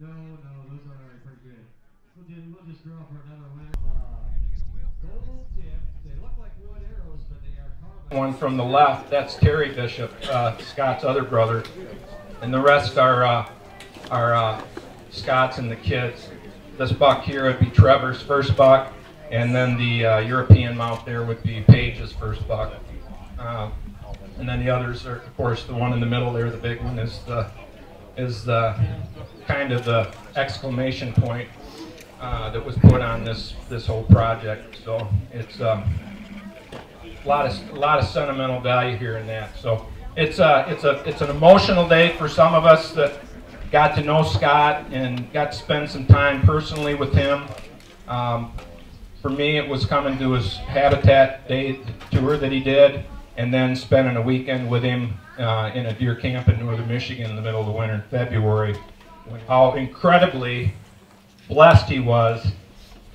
No, no, those are already pretty good. We'll we'll just draw for another one. Uh. One from the left, that's Terry Bishop, uh, Scott's other brother. And the rest are, uh, are uh, Scott's and the kids. This buck here would be Trevor's first buck, and then the uh, European mount there would be Paige's first buck. Uh, and then the others are, of course, the one in the middle there, the big one, is the is the kind of the exclamation point uh, that was put on this this whole project. So it's um, a lot of a lot of sentimental value here in that. So it's a it's a it's an emotional day for some of us that got to know Scott and got to spend some time personally with him. Um, for me, it was coming to his Habitat Day tour that he did, and then spending a weekend with him uh, in a deer camp in northern Michigan in the middle of the winter in February. How incredibly blessed he was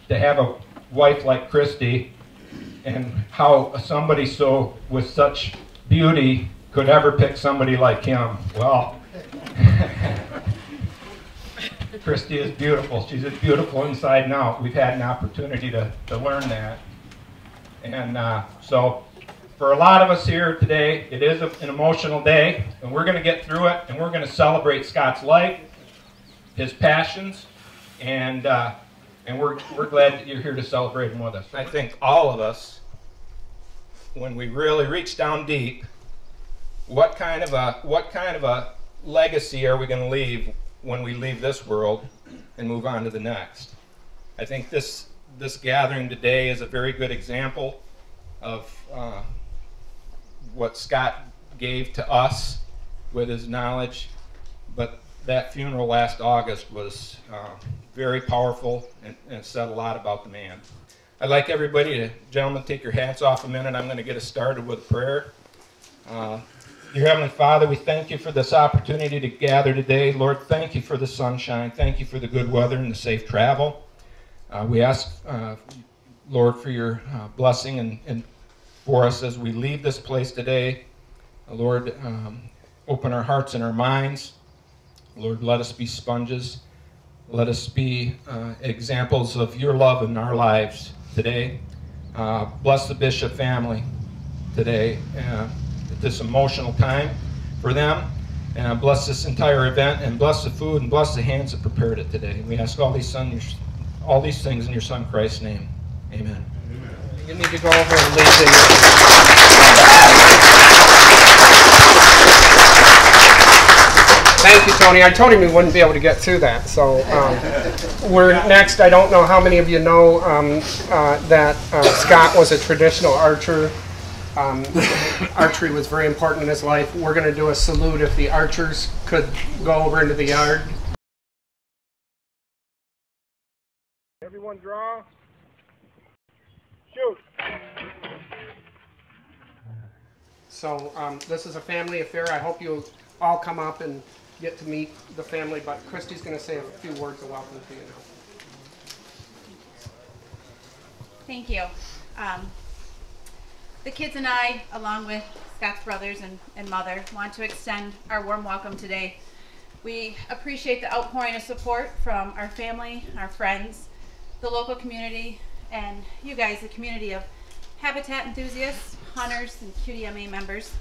to have a wife like Christy, and how somebody so with such beauty could ever pick somebody like him. Well. Christy is beautiful. She's as beautiful inside and out. We've had an opportunity to, to learn that. And uh, so, for a lot of us here today, it is an emotional day, and we're going to get through it, and we're going to celebrate Scott's life, his passions, and uh, and we're, we're glad that you're here to celebrate him with us. I think all of us, when we really reach down deep, what kind of a what kind of a legacy are we going to leave when we leave this world and move on to the next. I think this this gathering today is a very good example of uh, what Scott gave to us with his knowledge, but that funeral last August was uh, very powerful and, and, said a lot about the man. I'd like everybody to, gentlemen, take your hats off a minute. I'm going to get us started with prayer. Uh, Dear Heavenly Father, we thank you for this opportunity to gather today. Lord, thank you for the sunshine. Thank you for the good weather and the safe travel. Uh, we ask, uh, Lord, for your uh, blessing and, and, for us as we leave this place today. Uh, Lord, um, open our hearts and our minds. Lord, let us be sponges. Let us be uh, examples of your love in our lives today. Uh, bless the Bishop family today at this emotional time for them. And uh, bless this entire event and bless the food and bless the hands that prepared it today. We ask all these, son, all these things in your son Christ's name. Amen. You need to go over and the. Thank you, Tony. I told him we wouldn't be able to get through that. So um, we're next. I don't know how many of you know um, uh, that uh, Scott was a traditional archer um, archery was very important in his life. We're going to do a salute if the archers could go over into the yard. Everyone draw. Shoot. So um, this is a family affair. I hope you'll all come up and get to meet the family, but Christy's going to say a few words of welcome to you now. Thank you. Um, the kids and I, along with Scott's brothers and, and mother, want to extend our warm welcome today. We appreciate the outpouring of support from our family, our friends, the local community, and you guys, the community of habitat enthusiasts, hunters, and QDMA members.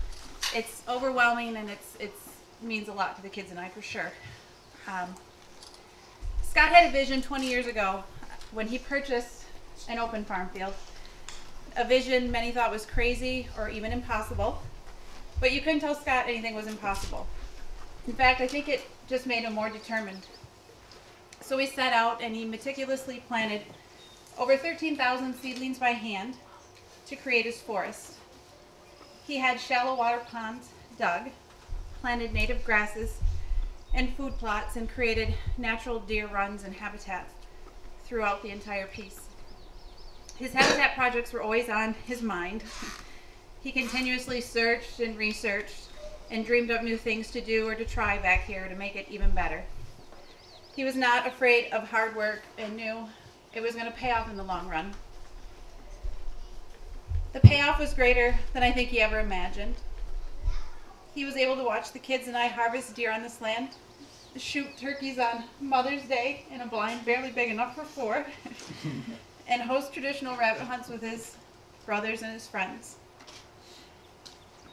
It's overwhelming and it's it's means a lot to the kids and I for sure. Um, Scott had a vision 20 years ago when he purchased an open farm field a vision many thought was crazy or even impossible. But you couldn't tell Scott anything was impossible. In fact, I think it just made him more determined. So he set out and he meticulously planted over 13,000 seedlings by hand to create his forest. He had shallow water ponds dug, planted native grasses and food plots, and created natural deer runs and habitats throughout the entire piece. His habitat projects were always on his mind. He continuously searched and researched and dreamed up new things to do or to try back here to make it even better. He was not afraid of hard work and knew it was going to pay off in the long run. The payoff was greater than I think he ever imagined. He was able to watch the kids and I harvest deer on this land shoot turkeys on Mother's Day in a blind barely big enough for four, and host traditional rabbit hunts with his brothers and his friends.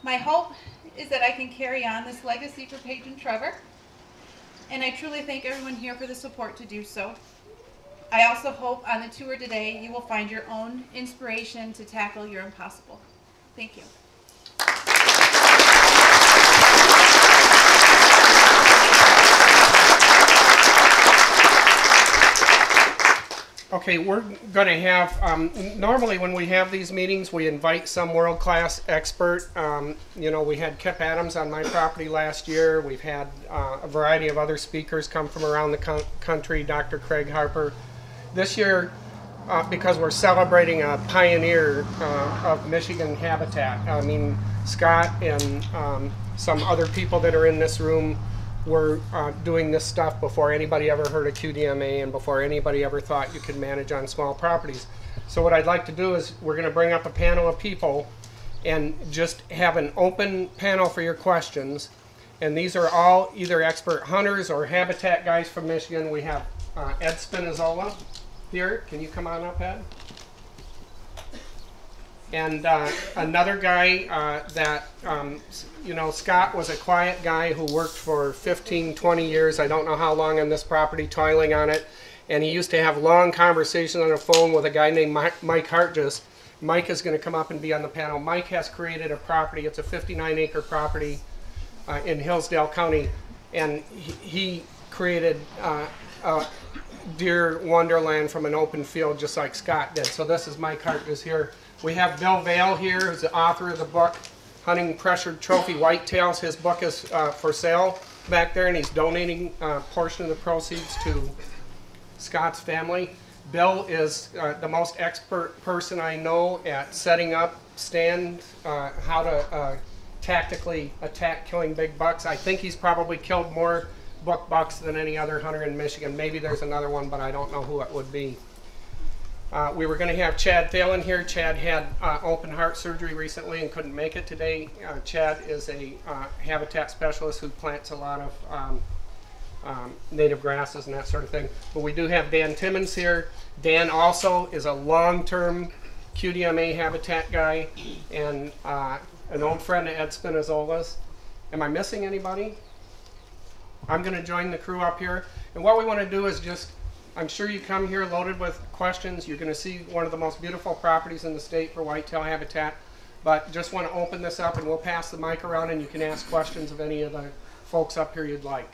My hope is that I can carry on this legacy for Paige and Trevor, and I truly thank everyone here for the support to do so. I also hope on the tour today you will find your own inspiration to tackle your impossible. Thank you. Okay, we're going to have, um, normally when we have these meetings, we invite some world-class expert. Um, you know, we had Kip Adams on my property last year. We've had uh, a variety of other speakers come from around the co- country, Dr. Craig Harper. This year, uh, because we're celebrating a pioneer uh, of Michigan habitat, I mean, Scott and um, some other people that are in this room were uh, doing this stuff before anybody ever heard of QDMA and before anybody ever thought you could manage on small properties. So what I'd like to do is we're going to bring up a panel of people and just have an open panel for your questions. And these are all either expert hunters or habitat guys from Michigan. We have uh, Ed Spinazzola here. Can you come on up, Ed? And uh, another guy uh, that, um, you know, Scott was a quiet guy who worked for 15, 20 years. I don't know how long on this property, toiling on it. And he used to have long conversations on the phone with a guy named Mike, Hartges. Mike is going to come up and be on the panel. Mike has created a property, it's a 59 acre property uh, in Hillsdale County. And he, he created uh, a deer wonderland from an open field just like Scott did. So this is Mike Hartges here. We have Bill Vale here, who's the author of the book Hunting Pressured Trophy Whitetails. His book is uh, for sale back there, and he's donating a portion of the proceeds to Scott's family. Bill is uh, the most expert person I know at setting up stand, uh, how to uh, tactically attack killing big bucks. I think he's probably killed more buck bucks than any other hunter in Michigan. Maybe there's another one, but I don't know who it would be. Uh, we were going to have Chad Thalen here. Chad had uh, open heart surgery recently and couldn't make it today. Uh, Chad is a uh, habitat specialist who plants a lot of um, um, native grasses and that sort of thing. But we do have Dan Timmons here. Dan also is a long-term QDMA habitat guy and uh, an old friend of Ed Spinazzola's. Am I missing anybody? I'm going to join the crew up here. And what we want to do is just, I'm sure you come here loaded with questions. You're going to see one of the most beautiful properties in the state for whitetail habitat. But just want to open this up and we'll pass the mic around and you can ask questions of any of the folks up here you'd like.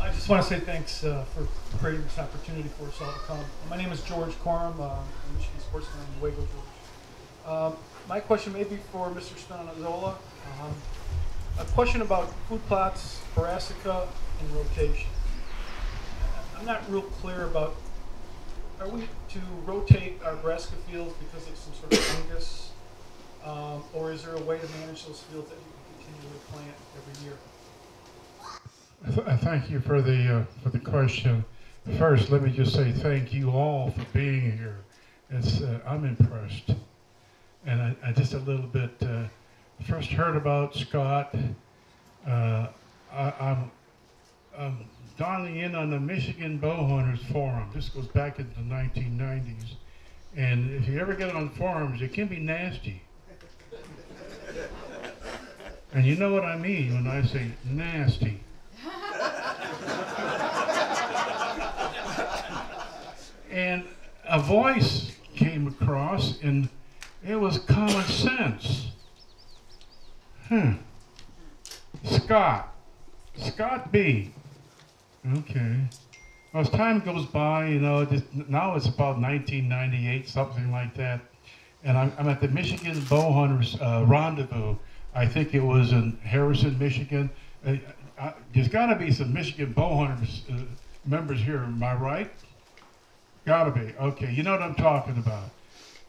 I just want to say thanks uh, for creating this opportunity for us all to come. My name is George Quorum. uh, I'm Michigan Sportsman in Waco, Georgia. Um, my question may be for Mr. Spinazzola. Um, a question about food plots, brassica, and rotation. I'm not real clear about, are we to rotate our brassica fields because of some sort of fungus? Um, or is there a way to manage those fields that you can continually plant every year? Uh, Thank you for the, uh, for the question. First, let me just say thank you all for being here. It's, uh, I'm impressed. And I, I just a little bit, uh, first heard about Scott. Uh, I, I'm, I'm dialing in on the Michigan Bowhunters Forum. This goes back into the 1990s. And if you ever get on forums, it can be nasty. And you know what I mean when I say nasty. and a voice came across, and it was common sense. Hmm. Scott. Scott B. Okay. Well, as time goes by, you know, just, now it's about 1998, something like that. And I'm, I'm at the Michigan Bowhunters uh, Rendezvous. I think it was in Harrison, Michigan. Uh, uh, there's got to be some Michigan Bowhunters uh, members here, am I right? Gotta be. Okay, you know what I'm talking about.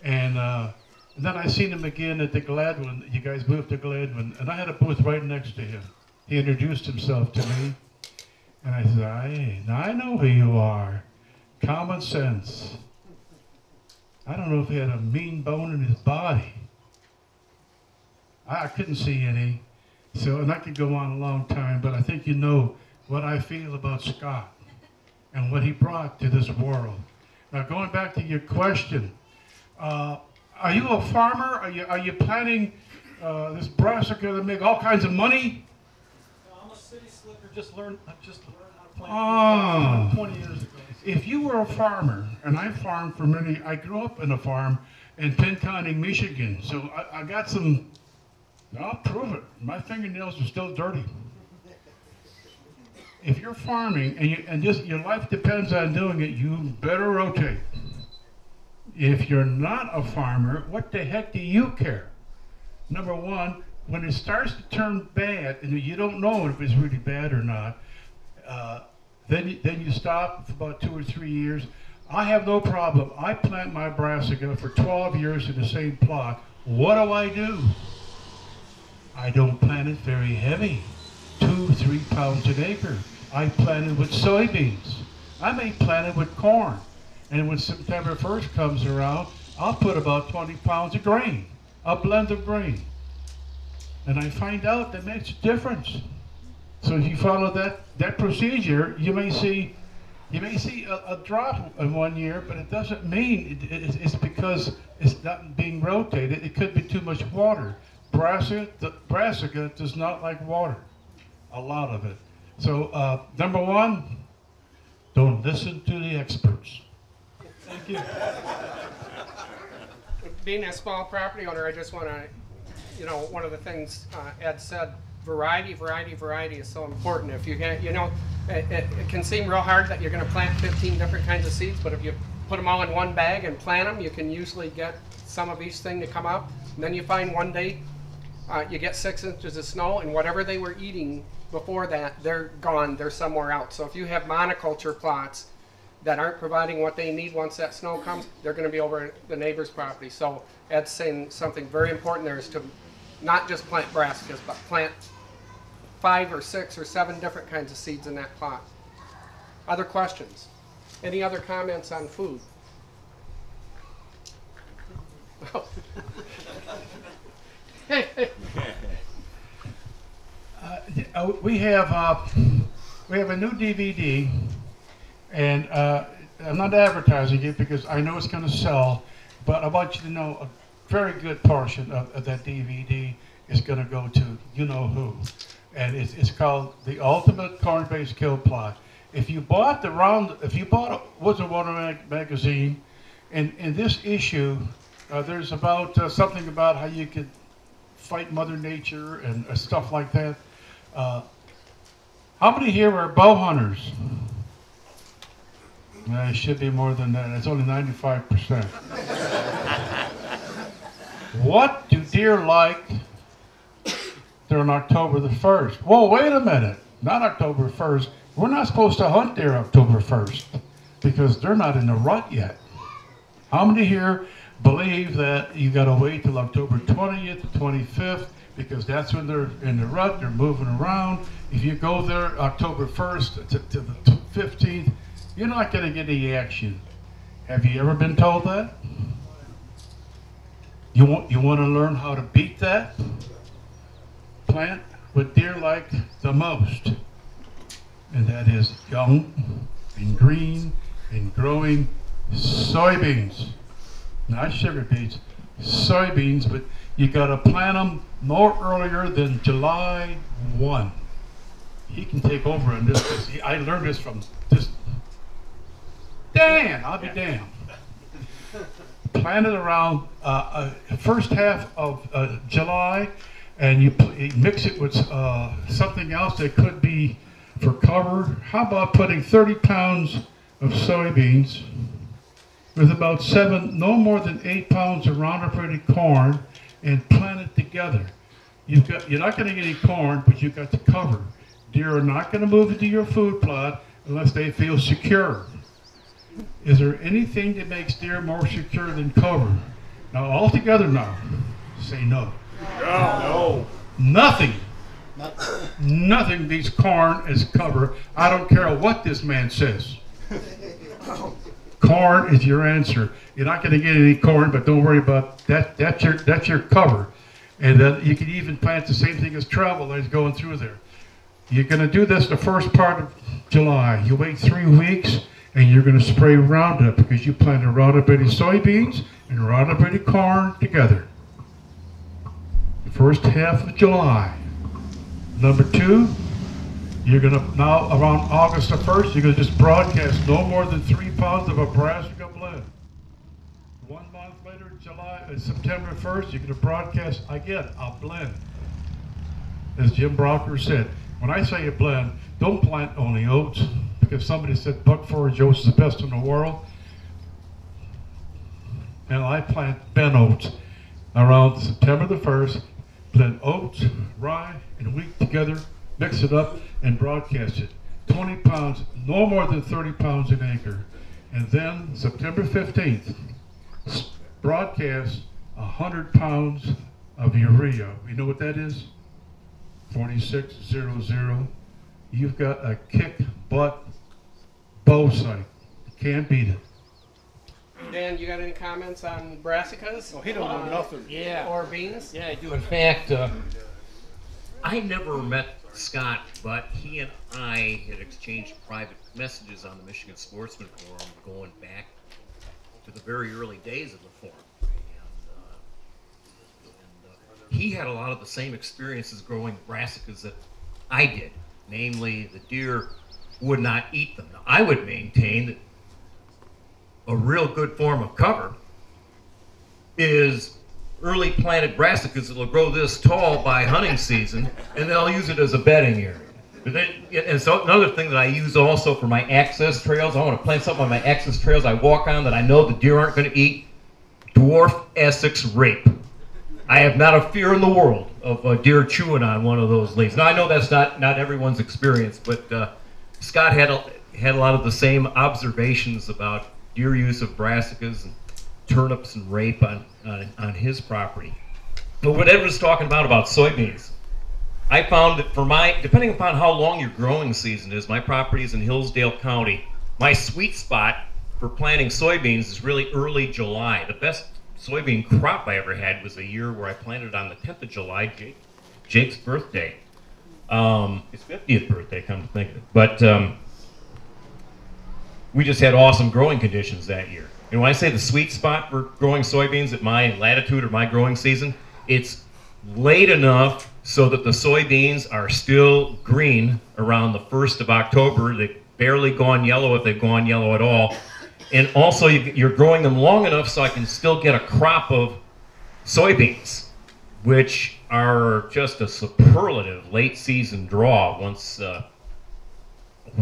And, uh, and then I seen him again at the Gladwin. You guys moved to Gladwin, and I had a booth right next to him. He introduced himself to me, and I said, "I, I know who you are. Common sense." I don't know if he had a mean bone in his body. I, I couldn't see any. So, and I could go on a long time, but I think you know what I feel about Scott and what he brought to this world. Now, going back to your question, uh, are you a farmer? Are you, are you planting uh, this brassica to make all kinds of money? I'm a city slicker, just learned, I just learned how to plant Oh. twenty years ago. If you were a farmer, and I farmed for many, I grew up in a farm in Pinconning, Michigan, so I, I got some, I'll prove it. My fingernails are still dirty. If you're farming and you, and just your life depends on doing it, you better rotate. If you're not a farmer, what the heck do you care? Number one, when it starts to turn bad and you don't know if it's really bad or not, uh, then then you stop for about two or three years. I have no problem. I plant my brassica for 12 years in the same plot. What do I do? I don't plant it very heavy, two, three pounds an acre. I plant it with soybeans. I may plant it with corn. And when September 1st comes around, I'll put about 20 pounds of grain, a blend of grain. And I find out that makes a difference. So if you follow that, that procedure, you may see you may see a, a drop in one year, but it doesn't mean it, it, it's because it's not being rotated. It could be too much water. Brassica, brassica does not like water, a lot of it. So uh, number one, don't listen to the experts. Thank you. being a small property owner, I just want to, you know, one of the things uh, Ed said, variety, variety, variety is so important. If you get, you know, it, it, it can seem real hard that you're going to plant 15 different kinds of seeds, but if you put them all in one bag and plant them, you can usually get some of each thing to come up. And then you find one day uh, you get six inches of snow, and whatever they were eating before that, they're gone. They're somewhere else. So if you have monoculture plots that aren't providing what they need once that snow comes, they're going to be over the neighbor's property. So Ed's saying something very important there is to not just plant brassicas, but plant five or six or seven different kinds of seeds in that plot. Other questions? Any other comments on food? Hey. Uh, we have uh, we have a new DVD, and uh, I'm not advertising it because I know it's going to sell, but I want you to know a very good portion of, of that DVD is going to go to you know who, and it's, it's called the Ultimate Corn-Based Kill Plot. If you bought the round, if you bought Woods and Water mag- magazine, and in this issue, uh, there's about uh, something about how you could fight Mother Nature and uh, stuff like that. Uh, how many here are bow hunters? Uh, it should be more than that. It's only 95%. what do deer like during October the 1st? Whoa, wait a minute. Not October 1st. We're not supposed to hunt deer October 1st because they're not in the rut yet. How many here believe that you got to wait till October 20th, 25th, because that's when they're in the rut, they're moving around. If you go there October 1st to, to the 15th, you're not going to get any action. Have you ever been told that? You want, you want to learn how to beat that? Plant what deer like the most, and that is young and green and growing soybeans not sugar beets, soybeans, but you got to plant them no earlier than July 1. He can take over on this. I learned this from this. Dan, I'll be damned. Plant it around uh, uh, first half of uh, July, and you, mix it with uh, something else that could be for cover. How about putting 30 pounds of soybeans? with about seven, no more than eight pounds of Roundup Ready corn and plant it together. You've got, you're not going to get any corn, but you've got the cover. Deer are not going to move into your food plot unless they feel secure. Is there anything that makes deer more secure than cover? Now, all together now, say no. No. no. Nothing. Nothing beats corn as cover. I don't care what this man says. Corn is your answer. You're not going to get any corn, but don't worry about that. That's your that's your cover, and then you can even plant the same thing as travel that's going through there. You're going to do this the first part of July. You wait three weeks and you're going to spray Roundup because you plant a Roundup Ready soybeans and Roundup Ready corn together. The first half of July. Number two, you're going to now around August the 1st, you're going to just broadcast no more than three pounds of a brassica blend. One month later, July, uh, September 1st, you're going to broadcast again a blend. As Jim Brauker said, when I say a blend, don't plant only oats because somebody said buck oats is the best in the world. And I plant Ben oats around September the 1st, blend oats, rye, and wheat together, mix it up, and broadcast it. 20 pounds, no more than 30 pounds an acre. And then September 15th, broadcast 100 pounds of urea. You know what that is? 4600. You've got a kick butt bow sight. Can't beat it. Dan, you got any comments on brassicas? Oh, he don't know Uh, nothing. Yeah. Or beans? Yeah, I do. In fact, uh, I never met Scott, but he and I had exchanged private messages on the Michigan Sportsman Forum going back to the very early days of the forum. And, uh, and, uh, he had a lot of the same experiences growing brassicas that I did. Namely, the deer would not eat them. Now, I would maintain that a real good form of cover is early planted brassicas that'll grow this tall by hunting season, and they'll use it as a bedding area. Then, and so another thing that I use also for my access trails, I want to plant something on my access trails I walk on that I know the deer aren't going to eat. Dwarf Essex rape. I have not a fear in the world of a deer chewing on one of those leaves. Now I know that's not not everyone's experience, but uh, Scott had a, had a lot of the same observations about deer use of brassicas and turnips and rape on, on, on his property. But what Ed was talking about about soybeans, I found that for my, depending upon how long your growing season is, my property is in Hillsdale County. My sweet spot for planting soybeans is really early July. The best soybean crop I ever had was a year where I planted on the 10th of July, Jake, Jake's birthday. Um, his 50th birthday, come to think of it. But um, we just had awesome growing conditions that year. And when I say the sweet spot for growing soybeans at my latitude or my growing season, it's late enough so that the soybeans are still green around the 1st of October. They've barely gone yellow if they've gone yellow at all. And also, you- you're growing them long enough so I can still get a crop of soybeans, which are just a superlative late season draw once uh,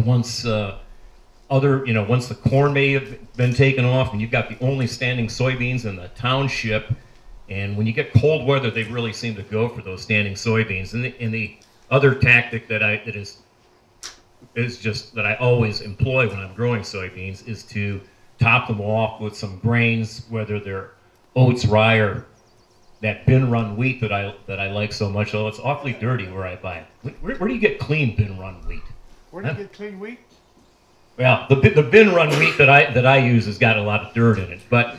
once uh, other you know once the corn may have been taken off and you've got the only standing soybeans in the township. And when you get cold weather they really seem to go for those standing soybeans. And the, and the other tactic that I that is is just that I always employ when I'm growing soybeans is to top them off with some grains whether they're oats rye or that bin run wheat that I that I like so much although it's awfully dirty where I buy it where, where do you get clean bin run wheat Where do you get clean wheat? well, the the bin run wheat that I that I use has got a lot of dirt in it, but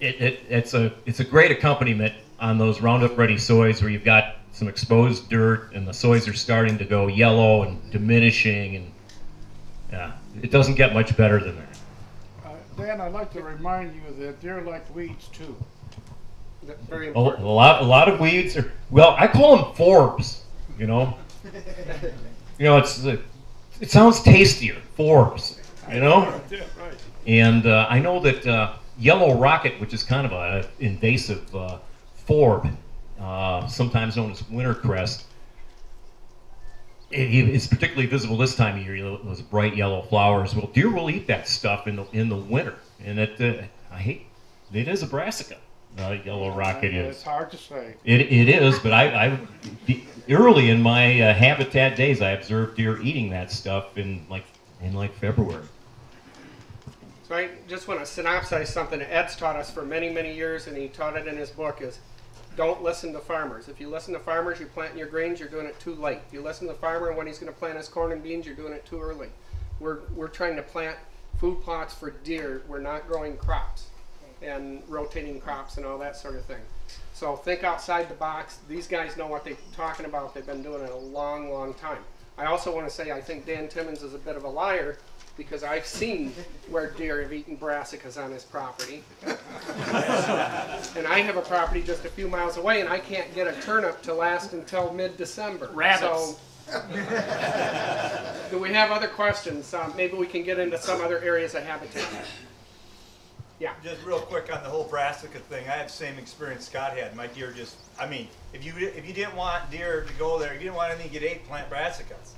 it, it it's a it's a great accompaniment on those Roundup Ready soys where you've got some exposed dirt and the soys are starting to go yellow and diminishing and yeah, it doesn't get much better than that. Uh, Dan, I'd like to remind you that deer like weeds too. That's Very A, a lot a lot of weeds are well, I call them forbs, you know. You know, it's uh, it sounds tastier, forbs, you know. Yeah, right. And uh, I know that uh, yellow rocket, which is kind of an invasive uh, forb, uh, sometimes known as winter cress, it, it's particularly visible this time of year. Those bright yellow flowers. Well, deer will eat that stuff in the in the winter, and it uh, I hate it is a brassica. Uh, yellow rocket is. It's hard to say. It, it is, but I, I the- early in my uh, habitat days, I observed deer eating that stuff in like in like February. So I just want to synopsize something that Ed's taught us for many, many years, and he taught it in his book is don't listen to farmers. If you listen to farmers, you're planting your grains, you're doing it too late. If you listen to the farmer when he's going to plant his corn and beans, you're doing it too early. We're, we're trying to plant food plots for deer. We're not growing crops and rotating crops and all that sort of thing. So think outside the box. These guys know what they're talking about. They've been doing it a long, long time. I also want to say I think Dan Timmons is a bit of a liar because I've seen where deer have eaten brassicas on his property. and I have a property just a few miles away, and I can't get a turnip to last until mid-December. Rabbits. So, do we have other questions? Uh, maybe we can get into some other areas of habitat. Yeah. Just real quick on the whole brassica thing, I had the same experience Scott had. My deer just, I mean, if you if you didn't want deer to go there, you didn't want anything to get ate, plant brassicas.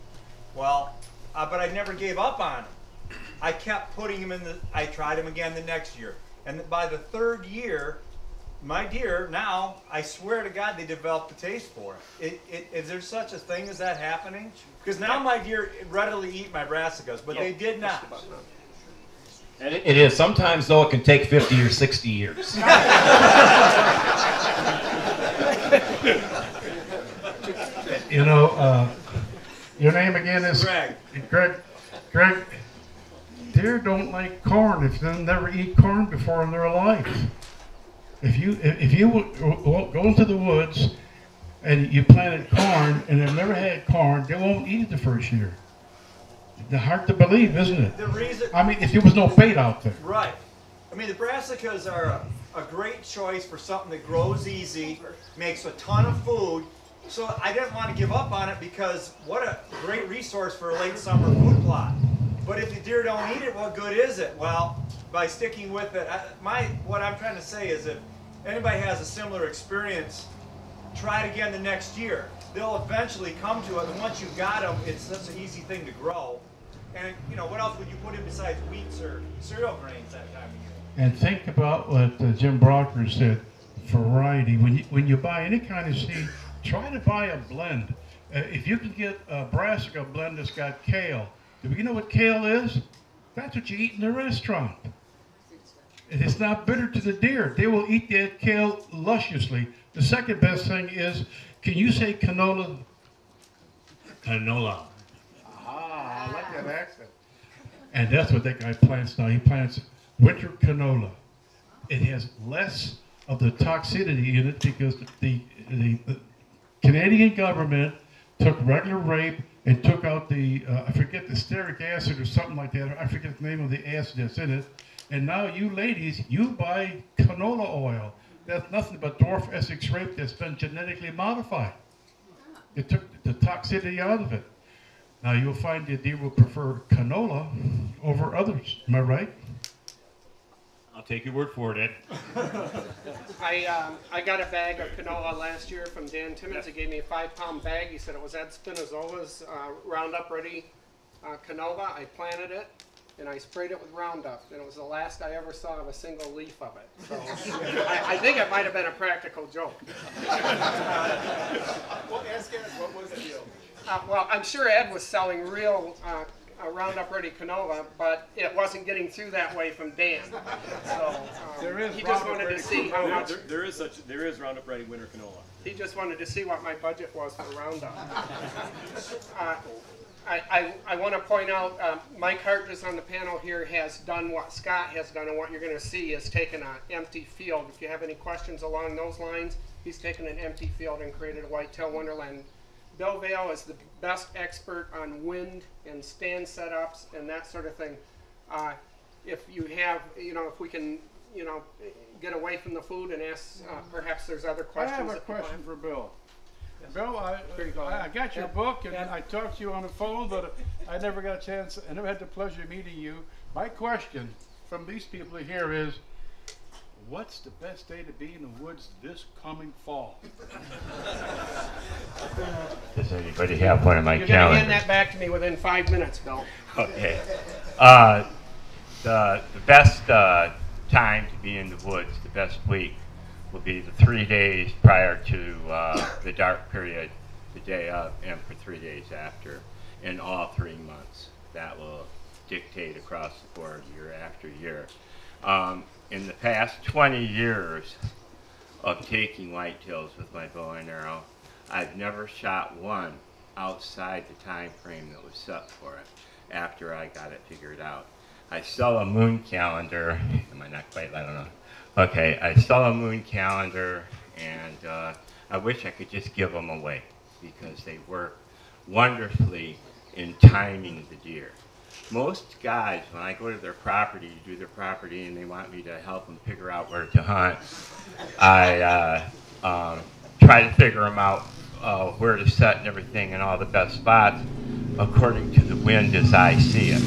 Well, uh, but I never gave up on them. I kept putting them in the. I tried them again the next year, and by the third year, my deer now, I swear to God, they developed a taste for it. It, it. Is there such a thing as that happening? Because now my deer readily eat my brassicas, but they did not. And it, it is. Sometimes, though, it can take 50 or 60 years. You know, uh, your name again is Greg. Greg. Greg. Deer don't like corn if they never eat corn before in their life. If you if if you w- w- go into the woods and you planted corn and they've never had corn, they won't eat it the first year. It's hard to believe, isn't it? The reason. I mean, if there was no bait out there. Right. I mean, the brassicas are a, a great choice for something that grows easy, makes a ton of food. So I didn't want to give up on it because what a great resource for a late summer food plot. But if the deer don't eat it, what good is it? Well, by sticking with it, I, my what I'm trying to say is if anybody has a similar experience, try it again the next year. They'll eventually come to it, and once you've got them, it's such an easy thing to grow. And you know, what else would you put in besides wheats or cereal grains that time of year? And think about what uh, Jim Brauker said, variety. When you, when you buy any kind of seed, try to buy a blend. Uh, if you can get a brassica blend that's got kale, do you know what kale is? That's what you eat in the restaurant. It is not bitter to the deer. They will eat that kale lusciously. The second best thing is, can you say canola? Canola. Accent. And that's what that guy plants now. He plants winter canola. It has less of the toxicity in it because the, the, the Canadian government took regular rape and took out the, uh, I forget the stearic acid or something like that. I forget the name of the acid that's in it. And now you ladies, you buy canola oil. That's nothing but dwarf Essex rape that's been genetically modified. It took the toxicity out of it. Now you'll find that deer will prefer canola over others. Am I right? I'll take your word for it, Ed. I, um, I got a bag of canola last year from Dan Timmons. He gave me a five pound bag. He said it was Ed Spinazzola's uh, Roundup Ready uh, canola. I planted it and I sprayed it with Roundup, and it was the last I ever saw of a single leaf of it. So I, I think it might have been a practical joke. Well, ask Ed, what was the deal? Uh, well, I'm sure Ed was selling real uh, uh, Roundup Ready canola, but it wasn't getting through that way from Dan. So um, There is he just Roundup wanted to Ready see how There- much. there- there is such, there is Roundup Ready winter canola. He just wanted to see what my budget was for Roundup. Uh, I, I, I want to point out, um, Mike Hartness on the panel here has done what Scott has done, and what you're going to see is taken an empty field. If you have any questions along those lines, he's taken an empty field and created a whitetail wonderland. Bill Vale is the best expert on wind and stand setups and that sort of thing. Uh, if you have, you know, if we can, you know, get away from the food and ask, uh, perhaps there's other questions. I have a that people question for Bill. Bill, I, go. I I got your Ed, book and Ed. I talked to you on the phone, but I never got a chance, I never had the pleasure of meeting you. My question from these people here is, what's the best day to be in the woods this coming fall? Does anybody have one of my You're gonna hand calendars? that back to me within five minutes, Bill. Okay. Uh, the, the best uh, time to be in the woods, the best week, will be the three days prior to uh, the dark period, the day of, and for three days after, in all three months. That will dictate across the board year after year. Um, in the past 20 years of taking whitetails with my bow and arrow, I've never shot one outside the time frame that was set for it after I got it figured out. I sell a moon calendar. Am I not quite? I don't know. Okay, I sell a moon calendar, and uh, I wish I could just give them away because they work wonderfully in timing the deer. Most guys, when I go to their property, to do their property, and they want me to help them figure out where to hunt, I uh, um, try to figure them out uh, where to set and everything and all the best spots according to the wind as I see it.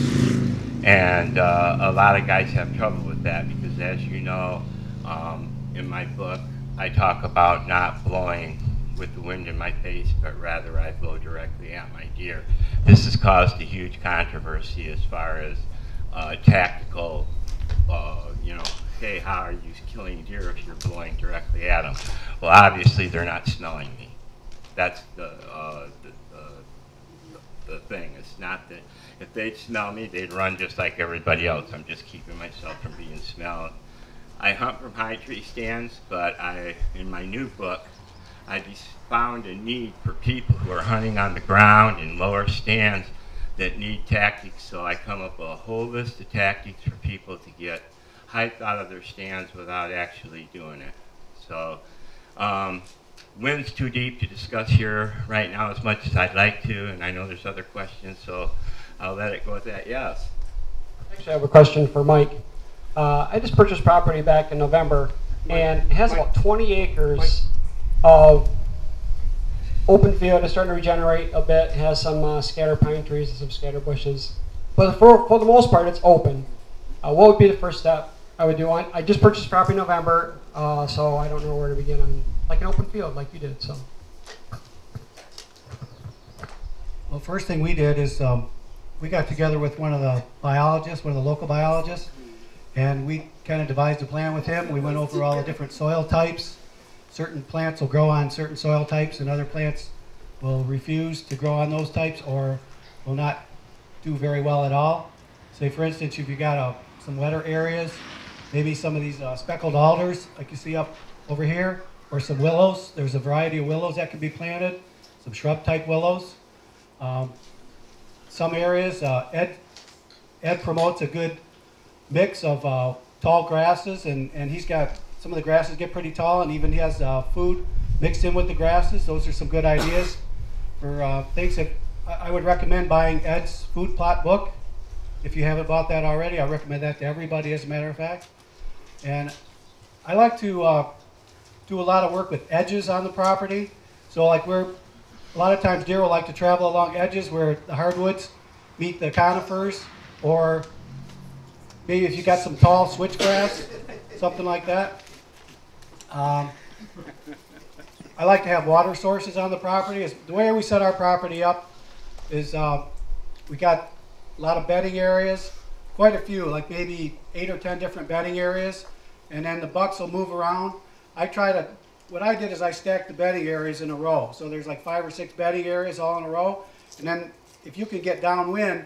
And uh, a lot of guys have trouble with that because, as you know, um, in my book, I talk about not blowing with the wind in my face, but rather I blow directly at my deer. This has caused a huge controversy as far as uh, tactical, uh, you know, hey, how are you killing deer if you're blowing directly at them? Well, obviously they're not smelling me. That's the, uh, the, the, thing. It's not that if they'd smell me, they'd run just like everybody else. I'm just keeping myself from being smelled. I hunt from high tree stands, but I, in my new book, I found a need for people who are hunting on the ground in lower stands that need tactics. So I come up with a whole list of tactics for people to get height out of their stands without actually doing it. So um, wind's too deep to discuss here right now as much as I'd like to, and I know there's other questions, so I'll let it go at that. Yes. Actually, I have a question for Mike. Uh, I just purchased property back in November, and it has about 20 acres of open field. is starting to regenerate a bit. It has some uh, pine trees and some scatter bushes. But for, for the most part, it's open. Uh, what would be the first step I would do? I, I just purchased property in November, uh, so I don't know where to begin on like an open field like you did. So. Well, first thing we did is um, we got together with one of the biologists, one of the local biologists, and we kind of devised a plan with him. We went over all the different soil types. Certain plants will grow on certain soil types, and other plants will refuse to grow on those types or will not do very well at all. Say, for instance, if you got uh, some wetter areas, maybe some of these uh, speckled alders, like you see up over here, or some willows. There's a variety of willows that can be planted, some shrub type willows. Um, some areas, uh, Ed, Ed promotes a good mix of uh, tall grasses, and, and he's got some of the grasses get pretty tall, and even has uh, food mixed in with the grasses. Those are some good ideas for uh, things that I would recommend buying Ed's food plot book. If you haven't bought that already, I recommend that to everybody, as a matter of fact. And I like to uh, do a lot of work with edges on the property. So like we're, a lot of times deer will like to travel along edges where the hardwoods meet the conifers, or maybe if you got some tall switchgrass, something like that. Um, I like to have water sources on the property. The way we set our property up is uh, we got a lot of bedding areas, quite a few, like maybe eight or ten different bedding areas, and then the bucks will move around. I try to, what I did is I stacked the bedding areas in a row. So there's like five or six bedding areas all in a row. And then if you can get downwind,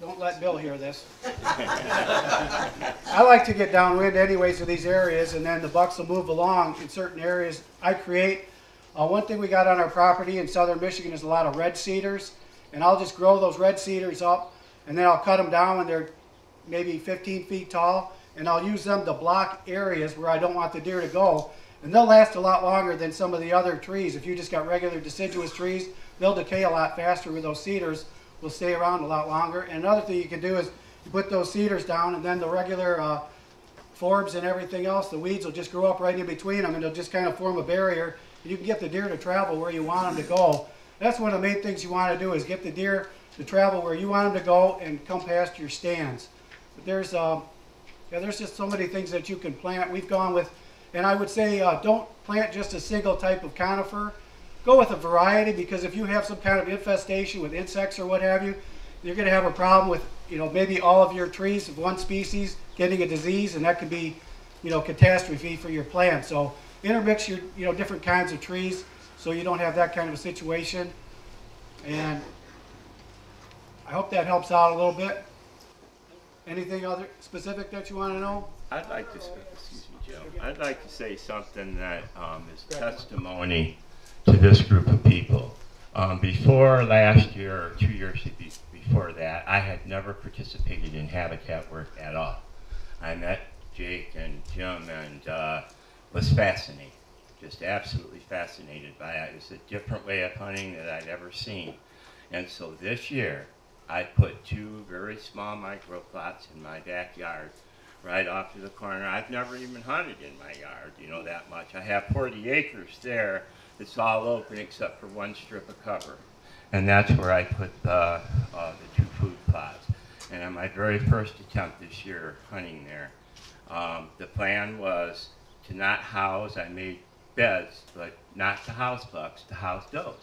don't let Bill hear this. I like to get downwind anyways of these areas and then the bucks will move along in certain areas. I create, uh, one thing we got on our property in southern Michigan is a lot of red cedars. And I'll just grow those red cedars up and then I'll cut them down when they're maybe 15 feet tall and I'll use them to block areas where I don't want the deer to go. And they'll last a lot longer than some of the other trees. If you just got regular deciduous trees, they'll decay a lot faster with those cedars will stay around a lot longer. And another thing you can do is you put those cedars down and then the regular uh, forbs and everything else, the weeds will just grow up right in between them and they'll just kind of form a barrier. And you can get the deer to travel where you want them to go. That's one of the main things you want to do is get the deer to travel where you want them to go and come past your stands. But there's uh, yeah, there's just so many things that you can plant. We've gone with, and I would say uh, don't plant just a single type of conifer. Go with a variety because if you have some kind of infestation with insects or what have you, you're going to have a problem with, you know, maybe all of your trees of one species getting a disease, and that could be, you know, catastrophe for your plant. So intermix your, you know, different kinds of trees so you don't have that kind of a situation. And I hope that helps out a little bit. Anything other specific that you want to know? I'd like to, excuse me, Joe. I'd like to say something that um, is testimony to this group of people. Um, before last year, or two years before that, I had never participated in habitat work at all. I met Jake and Jim and uh, was fascinated. just absolutely fascinated by it. It's a different way of hunting that I'd ever seen. And so this year, I put two very small micro plots in my backyard, right off to the corner. I've never even hunted in my yard, you know, that much. I have 40 acres there. It's all open except for one strip of cover. And that's where I put the, uh, the two food plots. And on my very first attempt this year hunting there, um, the plan was to not house, I made beds, but not to house bucks, to house does.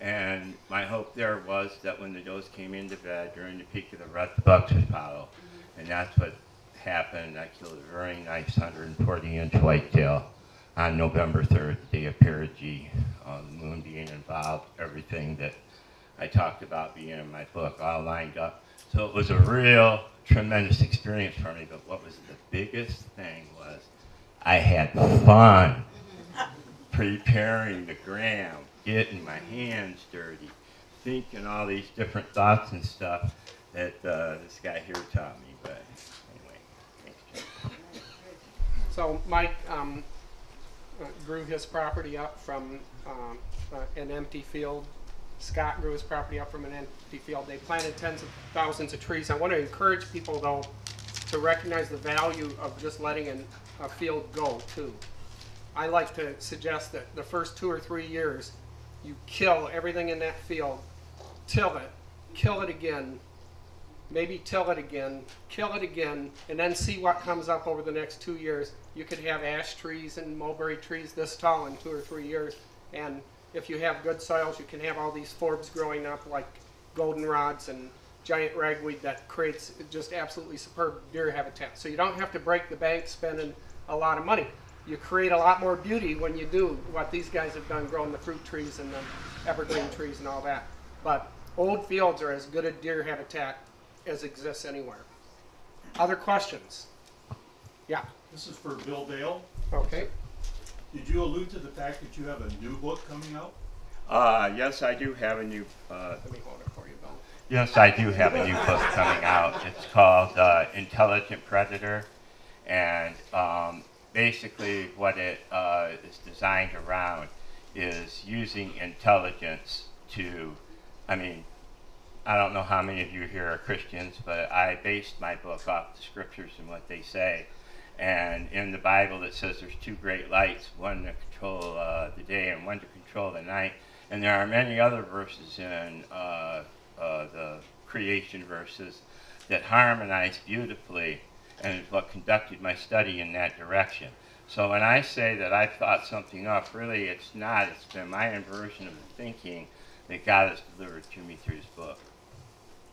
And my hope there was that when the does came into bed during the peak of the rut, the bucks would follow. And that's what happened. I killed a very nice 140 inch whitetail on November 3rd, the perigee, uh, the moon being involved, everything that I talked about being in my book all lined up. So it was a real tremendous experience for me, but what was the biggest thing was I had fun preparing the gram, getting my hands dirty, thinking all these different thoughts and stuff that uh, this guy here taught me. But anyway, thanks. So Mike um, uh, grew his property up from um, uh, an empty field. Scott grew his property up from an empty field. They planted tens of thousands of trees. I want to encourage people, though, to recognize the value of just letting an, a field go, too. I like to suggest that the first two or three years, you kill everything in that field, till it, kill it again, maybe till it again, kill it again, and then see what comes up over the next two years. You could have ash trees and mulberry trees this tall in two or three years. And if you have good soils, you can have all these forbs growing up like goldenrods and giant ragweed that creates just absolutely superb deer habitat. So you don't have to break the bank spending a lot of money. You create a lot more beauty when you do what these guys have done, growing the fruit trees and the evergreen trees and all that. But old fields are as good a deer habitat as exists anywhere. Other questions? Yeah. This is for Bill Vale. Okay. Did you allude to the fact that you have a new book coming out? Uh, yes, I do have a new. Uh, Let me hold it for you, Bill. Yes, I do have a new book coming out. It's called uh, Intelligent Predator, and um, basically what it uh, is designed around is using intelligence to, I mean, I don't know how many of you here are Christians, but I based my book off the scriptures and what they say. And in the Bible, it says there's two great lights, one to control uh, the day and one to control the night. And there are many other verses in uh, uh, the creation verses that harmonize beautifully and is what conducted my study in that direction. So when I say that I thought something up, really it's not. It's been my inversion of the thinking that God has delivered to me through his book.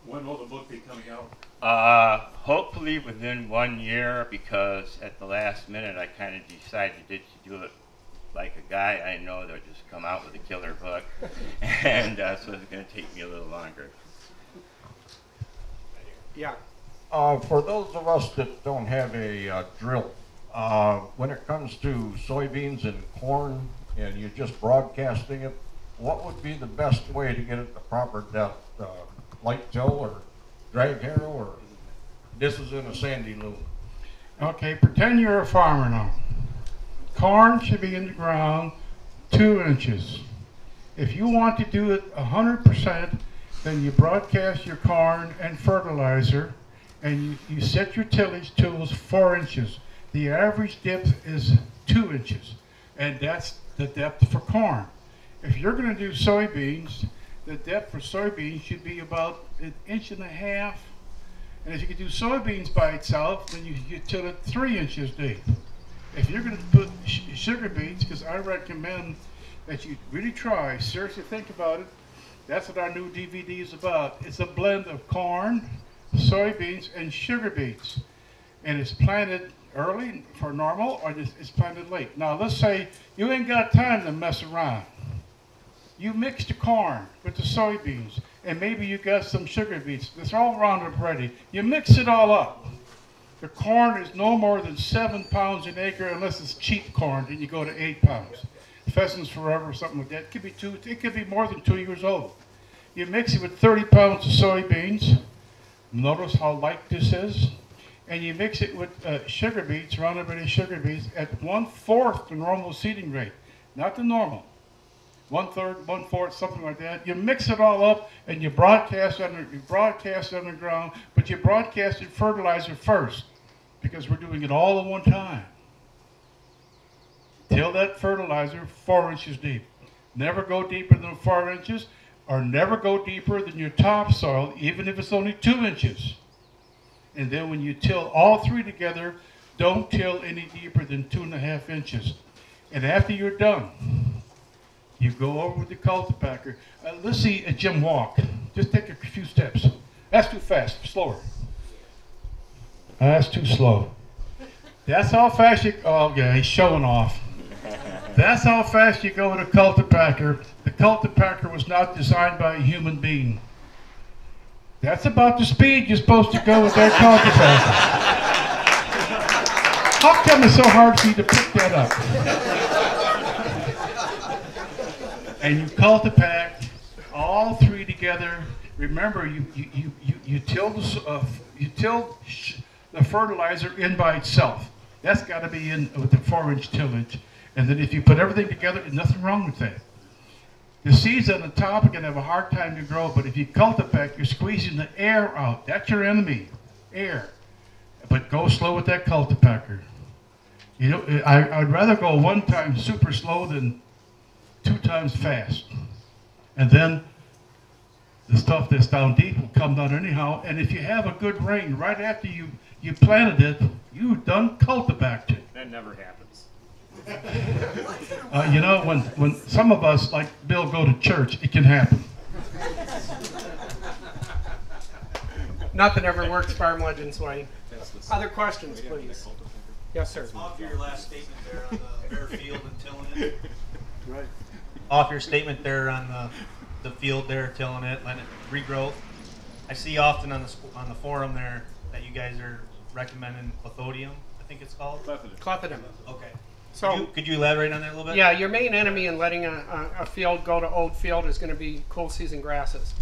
When will the book be coming out? Uh, hopefully within one year, because at the last minute I kind of decided to do it like a guy I know that would just come out with a killer book, and uh, so it's going to take me a little longer. Yeah. Uh, for those of us that don't have a uh, drill, uh, when it comes to soybeans and corn, and you're just broadcasting it, what would be the best way to get it the proper depth? Light till or drag harrow or this is in a sandy loam? Okay, pretend you're a farmer now. Corn should be in the ground two inches. If you want to do it 100%, then you broadcast your corn and fertilizer and you, you set your tillage tools four inches. The average depth is two inches, and that's the depth for corn. If you're going to do soybeans, the depth for soybeans should be about an inch and a half. And if you could do soybeans by itself, then you could till it three inches deep. If you're going to put sugar beets, because I recommend that you really try, seriously think about it. That's what our new DVD is about. It's a blend of corn, soybeans, and sugar beets. And it's planted early for normal, or it's planted late. Now, let's say you ain't got time to mess around. You mix the corn with the soybeans, and maybe you got some sugar beets. It's all Roundup ready. You mix it all up. The corn is no more than seven pounds an acre, unless it's cheap corn, then you go to eight pounds. Pheasants Forever, something like that. It could be two. It could be more than two years old. You mix it with 30 pounds of soybeans. Notice how light this is. And you mix it with uh, sugar beets, Roundup Ready sugar beets, at one fourth the normal seeding rate. not the normal. One third, one fourth, something like that. You mix it all up and you broadcast under you broadcast underground, but you broadcasted fertilizer first because we're doing it all at one time. Till that fertilizer four inches deep. Never go deeper than four inches, or never go deeper than your topsoil, even if it's only two inches. And then when you till all three together, don't till any deeper than two and a half inches. And after you're done, you go over with the cultipacker. Uh, let's see a Jim walk. Just take a few steps. That's too fast. Slower. Uh, That's too slow. That's how fast you. Oh yeah, he's showing off. That's how fast you go with a cultipacker. The cultipacker was not designed by a human being. That's about the speed you're supposed to go with that cultipacker. How come it's so hard for you to pick that up? And you cultipack all three together. Remember, you you you you, till the uh, you till the fertilizer in by itself. That's got to be in with the four-inch tillage. And then if you put everything together, there's nothing wrong with that. The seeds on the top are going to have a hard time to grow, but if you cultivate, you're squeezing the air out. That's your enemy, air. But go slow with that cultipacker. You know, I, I'd rather go one time super slow than two times fast. And then the stuff that's down deep will come down anyhow. And if you have a good rain right after you, you planted it, you done cultivated it. That never happens. Uh, you know, when, when some of us, like Bill, go to church, it can happen. Nothing ever works farm legends way. Other questions, please. Yes, sir. Off your last statement there on the bare field and tilling it. Right. Off your statement there on the, the field there, tilling it, letting it regrowth. I see often on the on the forum there that you guys are recommending clothodium. I think it's called. Clethodim. Okay. So- could you, could you elaborate on that a little bit? Yeah, your main enemy in letting a, a, a field go to old field is going to be cool season grasses.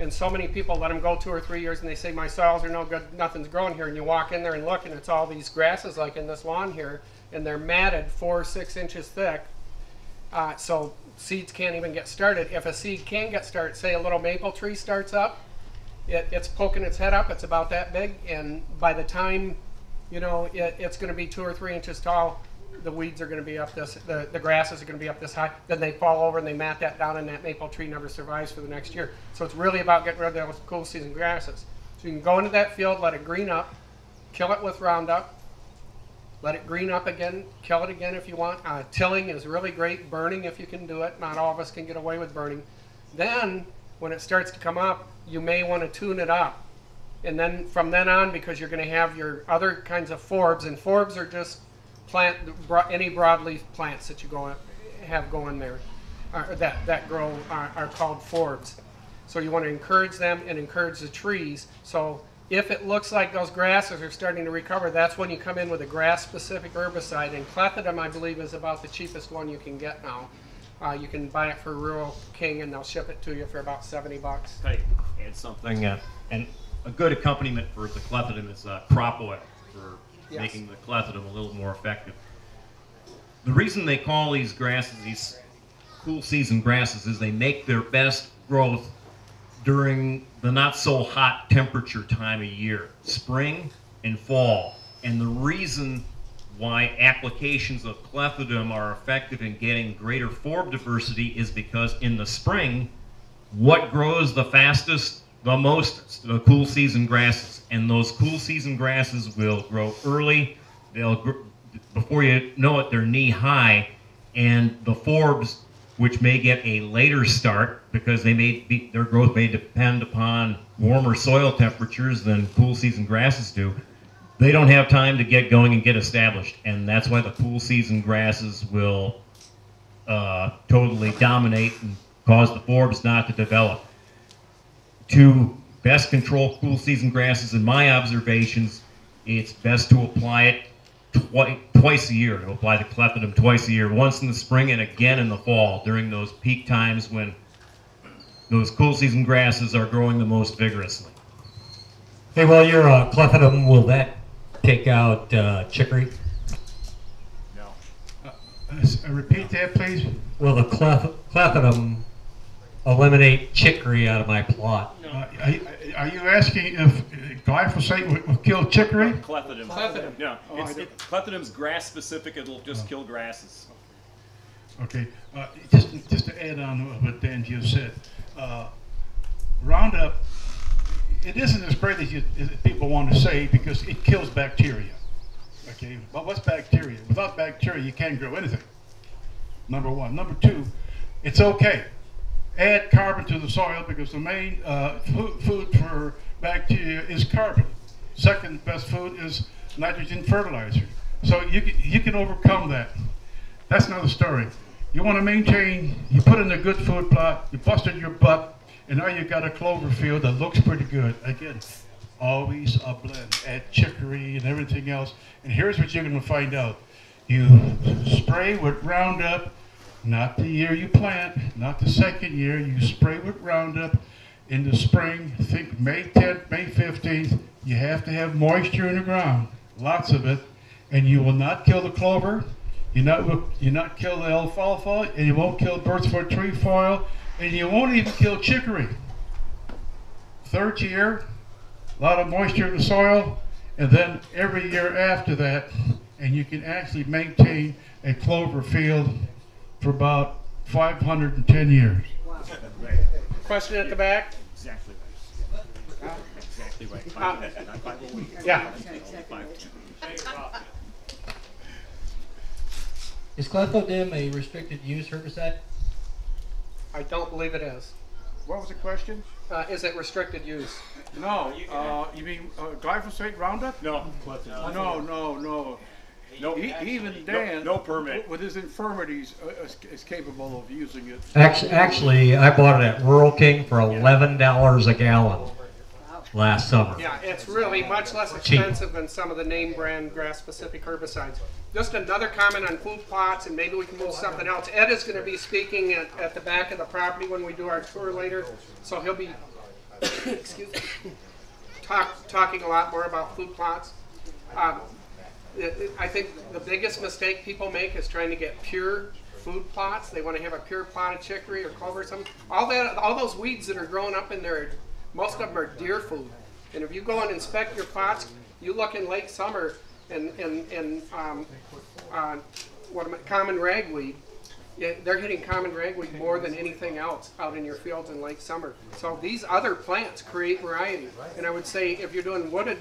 And so many people let them go two or three years and they say, my soils are no good, nothing's growing here. And you walk in there and look and it's all these grasses like in this lawn here and they're matted four or six inches thick. Uh, so seeds can't even get started. If a seed can get started, say a little maple tree starts up, it, it's poking its head up, it's about that big, and by the time, you know, it, it's going to be two or three inches tall, the weeds are going to be up this, the, the grasses are going to be up this high, then they fall over and they mat that down, and that maple tree never survives for the next year. So it's really about getting rid of those cool season grasses. So you can go into that field, let it green up, kill it with Roundup, let it green up again, kill it again if you want. Uh, tilling is really great, burning if you can do it. Not all of us can get away with burning. Then, when it starts to come up, you may want to tune it up. And then from then on, because you're going to have your other kinds of forbs, and forbs are just plant any broadleaf plants that you go have going there, uh, that that grow are, are called forbs. So you want to encourage them and encourage the trees. So if it looks like those grasses are starting to recover, that's when you come in with a grass-specific herbicide. And clethodim, I believe, is about the cheapest one you can get now. Uh, you can buy it for Rural King, and they'll ship it to you for about 70 bucks. Hey, add something, uh, and a good accompaniment for the clethodim is uh, crop oil for Yes. making the clethodim a little more effective. The reason they call these grasses these cool season grasses is they make their best growth during the not so hot temperature time of year, spring and fall. And the reason why applications of clethodim are effective in getting greater forb diversity is because in the spring, what grows the fastest, the most? The cool season grasses. And those cool season grasses will grow early. They'll before you know it, they're knee high, and the forbs, which may get a later start because they may be, their growth may depend upon warmer soil temperatures than cool season grasses do. They don't have time to get going and get established, and that's why the cool season grasses will uh, totally dominate and cause the forbs not to develop. To best control cool season grasses, in my observations, it's best to apply it twi- twice a year, to apply the clethodim twice a year, once in the spring and again in the fall, during those peak times when those cool season grasses are growing the most vigorously. Hey, while you're uh, clethodim, will that take out uh, chicory? Uh, s- uh, Repeat that, please. Will the clef- clethodim eliminate chicory out of my plot? Uh, Are are you asking if uh, glyphosate will- will kill chicory? Clethodim. Clethodim. No, Oh, it's, I it, clethodim's grass specific. It'll just kill grasses. Okay, uh, just, just to add on to what Dan just said, uh, Roundup, it isn't as great as, you, as people want to say because it kills bacteria. Okay, but what's bacteria? Without bacteria, you can't grow anything. Number one. Number two, it's okay. Add carbon to the soil because the main uh, food, for bacteria is carbon. Second best food is nitrogen fertilizer. So you can, you can overcome that. That's another story. You want to maintain, you put in a good food plot, you busted your butt, and now you got a clover field that looks pretty good. Again, always a blend. Add chicory and everything else. And here's what you're going to find out. You spray with Roundup, not the year you plant, not the second year. You spray with Roundup in the spring. Think May 10th, May 15th. You have to have moisture in the ground, lots of it, and you will not kill the clover. You not you not kill the alfalfa, and you won't kill birdsfoot trefoil, and you won't even kill chicory. Third year, a lot of moisture in the soil, and then every year after that, and you can actually maintain a clover field for about 510 years. Question at the back? Exactly right. Exactly right. Uh, Five ten, not five eight. yeah. Five ten. Is clethodim a restricted use herbicide? I don't believe it is. What was the question? Uh, is it restricted use? No, uh, you mean uh, glyphosate Roundup? No. No, no, no. No. E- even Dan, no permit. with his infirmities, uh, is, is capable of using it. Actually, actually, I bought it at Rural King for eleven dollars a gallon last summer. Yeah, it's really much less Cheap. expensive than some of the name brand grass-specific herbicides. Just another comment on food plots, and maybe we can move something else. Ed is going to be speaking at, at the back of the property when we do our tour later, so he'll be, excuse me, talk, talking a lot more about food plots. Um, it- it- I think the biggest mistake people make is trying to get pure food plots. They want to have a pure plot of chicory or clover or something. All that, all those weeds that are growing up in there, most of them are deer food. And if you go and inspect your plots, you look in late summer and, and, and, um, uh, what am I, common ragweed, yeah, they're hitting common ragweed more than anything else out in your fields in late summer. So these other plants create variety. And I would say if you're doing wooded,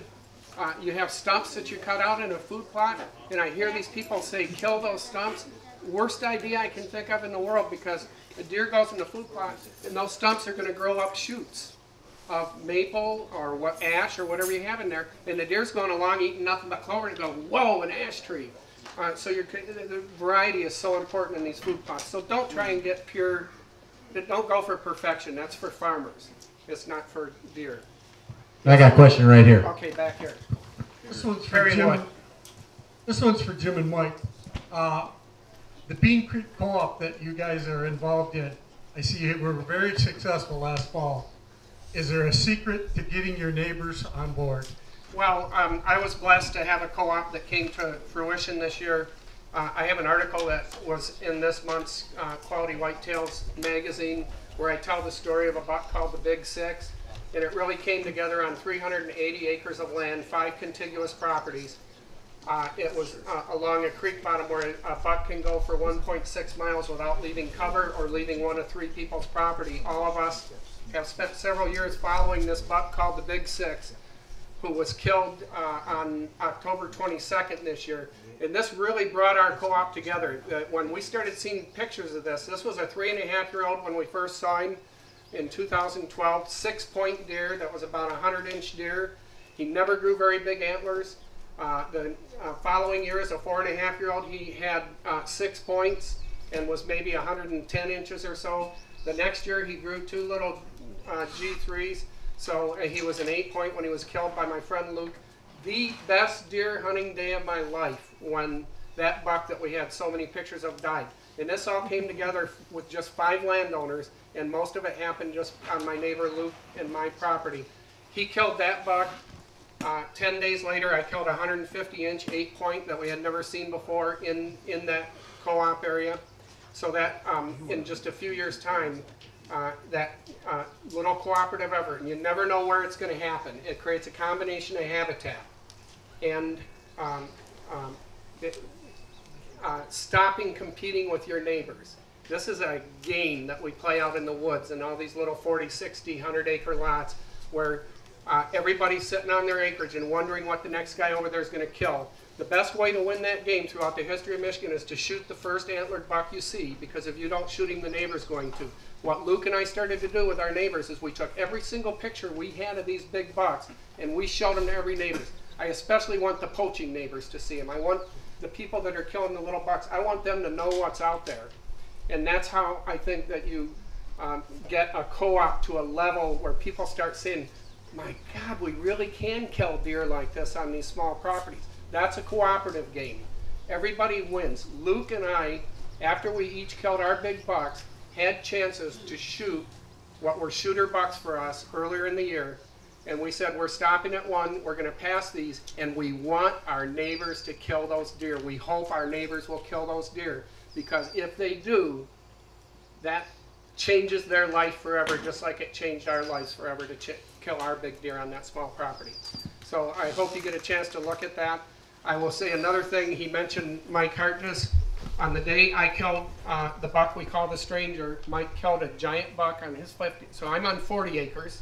uh, you have stumps that you cut out in a food plot, and I hear these people say, kill those stumps. Worst idea I can think of in the world because a deer goes in the food plot, and those stumps are going to grow up shoots of maple or what ash or whatever you have in there, and the deer's going along eating nothing but clover and go, whoa, an ash tree. Uh, so your the variety is so important in these food plots. So don't try and get pure. Don't go for perfection. That's for farmers. It's not for deer. I got a question right here. Okay, back here. This one's for Very Jim. good. and- This one's for Jim and Mike. Uh, the Bean Creek Co-op that you guys are involved in, I see you were very successful last fall. Is there a secret to getting your neighbors on board? Well, um, I was blessed to have a co-op that came to fruition this year. Uh, I have an article that was in this month's uh, Quality Whitetails magazine where I tell the story of a buck called the Big Six. And it really came together on 380 acres of land, five contiguous properties. Uh, it was uh, along a creek bottom where a buck can go for 1.6 miles without leaving cover or leaving one of three people's property. All of us have spent several years following this buck called the Big Six who was killed uh, on October 22nd this year. And this really brought our co-op together. Uh, when we started seeing pictures of this, this was a three and a half year old when we first saw him in 2012, six point deer that was about a 100 inch deer. He never grew very big antlers. Uh, the uh, following year, as a four and a half year old, he had uh, six points and was maybe 110 inches or so. The next year, he grew two little uh, G3s. So uh, he was an eight point when he was killed by my friend Luke. The best deer hunting day of my life when that buck that we had so many pictures of died. And this all came together with just five landowners, and most of it happened just on my neighbor Luke and my property. He killed that buck Uh, Ten days later, I killed a 150-inch eight-point that we had never seen before in, in that co-op area. So that, um, in just a few years' time, uh, that uh, little cooperative effort, and you never know where it's going to happen. It creates a combination of habitat and um, um, it, uh, stopping competing with your neighbors. This is a game that we play out in the woods and all these little 40, 60, 100 acre lots where uh, everybody's sitting on their acreage and wondering what the next guy over there is going to kill. The best way to win that game throughout the history of Michigan is to shoot the first antlered buck you see because if you don't shoot him, the neighbor's going to. What Luke and I started to do with our neighbors is we took every single picture we had of these big bucks and we showed them to every neighbor. I especially want the poaching neighbors to see them. I want the people that are killing the little bucks, I want them to know what's out there. And that's how I think that you um, get a co-op to a level where people start saying, my God, we really can kill deer like this on these small properties. That's a cooperative game. Everybody wins. Luke and I, after we each killed our big bucks, had chances to shoot what were shooter bucks for us earlier in the year. And we said, we're stopping at one, we're going to pass these, and we want our neighbors to kill those deer. We hope our neighbors will kill those deer, because if they do, that changes their life forever, just like it changed our lives forever to kill our big deer on that small property. So I hope you get a chance to look at that. I will say another thing, he mentioned Mike Hartges. On the day I killed uh, the buck we call the stranger, Mike killed a giant buck on his 50. So I'm on 40 acres.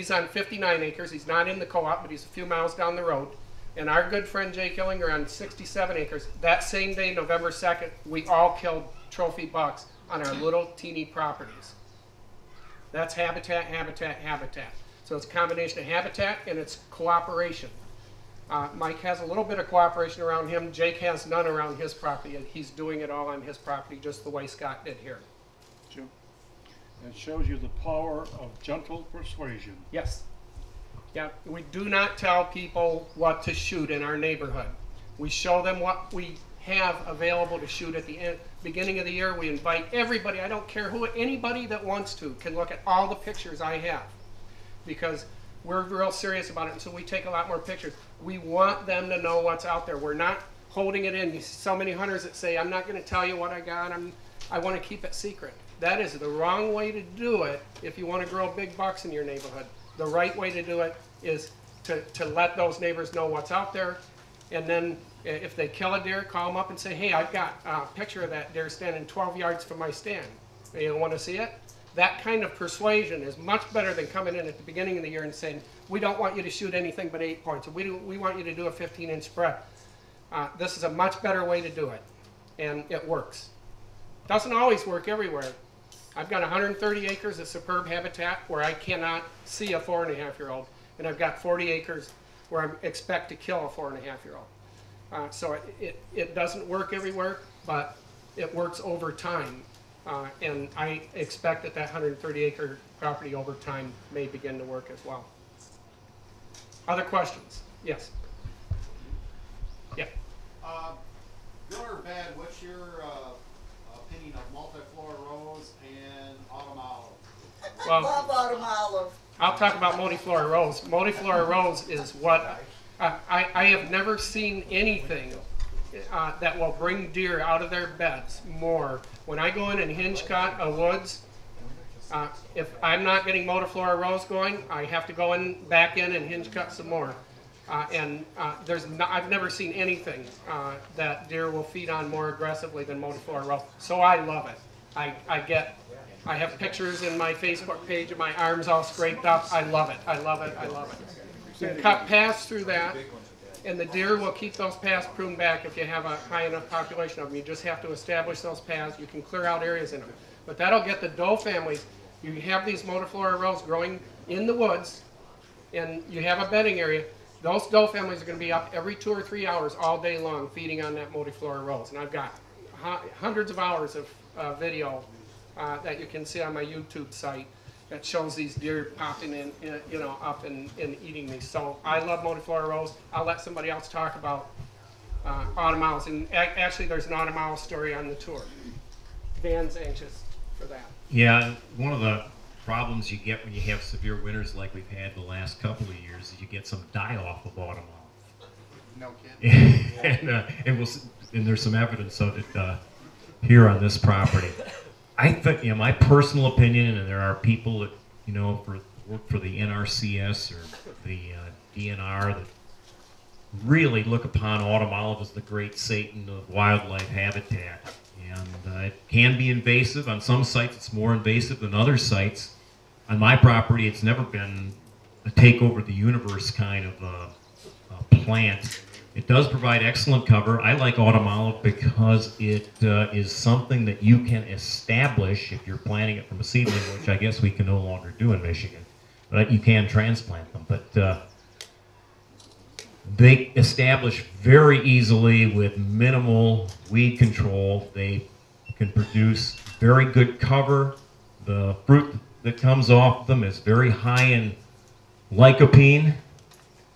He's on 59 acres. He's not in the co-op, but he's a few miles down the road. And our good friend Jay Killinger on 67 acres. That same day, November 2nd, we all killed trophy bucks on our little teeny properties. That's habitat, habitat, habitat. So it's a combination of habitat and it's cooperation. Uh, Mike has a little bit of cooperation around him. Jake has none around his property, and he's doing it all on his property, just the way Scott did here. It shows you the power of gentle persuasion. Yes. Yeah, we do not tell people what to shoot in our neighborhood. We show them what we have available to shoot at the end, beginning of the year. We invite everybody, I don't care who, anybody that wants to, can look at all the pictures I have. Because we're real serious about it, and so we take a lot more pictures. We want them to know what's out there. We're not holding it in. So many hunters that say, I'm not going to tell you what I got, I'm, I want to keep it secret. That is the wrong way to do it if you want to grow big bucks in your neighborhood. The right way to do it is to, to let those neighbors know what's out there, and then if they kill a deer, call them up and say, hey, I've got a picture of that deer standing 12 yards from my stand. You want to see it? That kind of persuasion is much better than coming in at the beginning of the year and saying, we don't want you to shoot anything but eight points. We, do, we want you to do a 15 inch spread. Uh, this is a much better way to do it, and it works. Doesn't always work everywhere. I've got 130 acres of superb habitat where I cannot see a four and a half year old, and I've got 40 acres where I expect to kill a four and a half year old. Uh, so it, it, it doesn't work everywhere, but it works over time. Uh, and I expect that that 130 acre property over time may begin to work as well. Other questions? Yes. Yeah. Uh, good or bad, what's your uh, opinion of autumn olive? Well- Love autumn olive. I'll talk about Multiflora rose. Multiflora rose is what uh, I, I have never seen anything uh, that will bring deer out of their beds more. When I go in and hinge cut a woods, uh, if I'm not getting Multiflora rose going, I have to go in back in and hinge cut some more. Uh, and uh, there's no, I've never seen anything uh, that deer will feed on more aggressively than Multiflora rose. So I love it. I, I get I have pictures in my Facebook page of my arms all scraped up. I love it. I love it. I love it. You cut paths through that, and the deer will keep those paths pruned back if you have a high enough population of them. You just have to establish those paths. You can clear out areas in them. But that'll get the doe families. You have these Multiflora rose growing in the woods, and you have a bedding area. Those doe families are going to be up every two or three hours all day long feeding on that multiflora rose. And I've got hundreds of hours of uh, video uh, that you can see on my YouTube site that shows these deer popping in, in you know, up and, and eating these. So I love Multiflora rose. I'll let somebody else talk about uh, autumn owls. And a- actually, there's an autumn owl story on the tour. Dan's anxious for that. Yeah, one of the problems you get when you have severe winters like we've had the last couple of years is you get some die off of autumn No kidding. and, uh, and we'll, and there's some evidence of it uh, here on this property. I think, you know, my personal opinion, and there are people that, you know, for, work for the NRCS or the uh, DNR that really look upon autumn olive as the great Satan of wildlife habitat. And uh, it can be invasive. On some sites, it's more invasive than other sites. On my property, it's never been a take over the universe kind of uh, uh, plant. It does provide excellent cover. I like autumn olive because it uh, is something that you can establish if you're planting it from a seedling, which I guess we can no longer do in Michigan. But you can transplant them. But uh, they establish very easily with minimal weed control. They can produce very good cover. The fruit that comes off them is very high in lycopene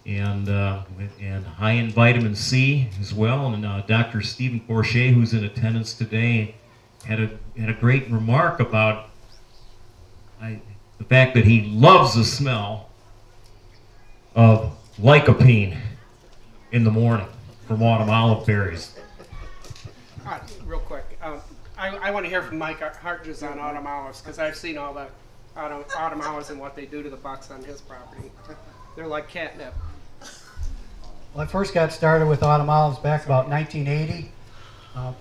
and uh, and high in vitamin C as well. And uh, Dr. Stephen Forche, who's in attendance today, had a had a great remark about I, the fact that he loves the smell of lycopene in the morning from autumn olive berries. Real quick. Um, I, I want to hear from Mike Hartges on autumn olives because I've seen all the autumn, autumn olives and what they do to the bucks on his property. They're like catnip. Well, I first got started with autumn olives back about 1980. Uh,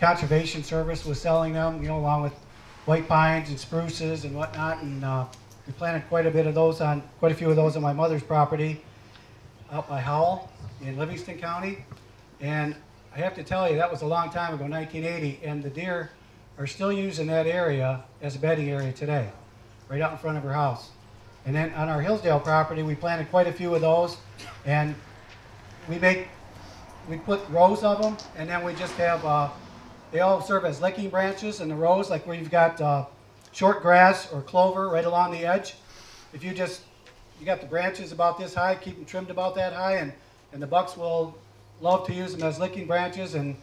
Conservation Service was selling them, you know, along with white pines and spruces and whatnot. And uh, we planted quite a bit of those on, quite a few of those on my mother's property out by Howell in Livingston County. And I have to tell you, that was a long time ago, 1980, and the deer are still using that area as a bedding area today, right out in front of her house. And then on our Hillsdale property, we planted quite a few of those, and we make, we put rows of them, and then we just have, uh, they all serve as licking branches in the rows, like where you've got uh, short grass or clover right along the edge. If you just, you got the branches about this high, keep them trimmed about that high, and, and the bucks will love to use them as licking branches and,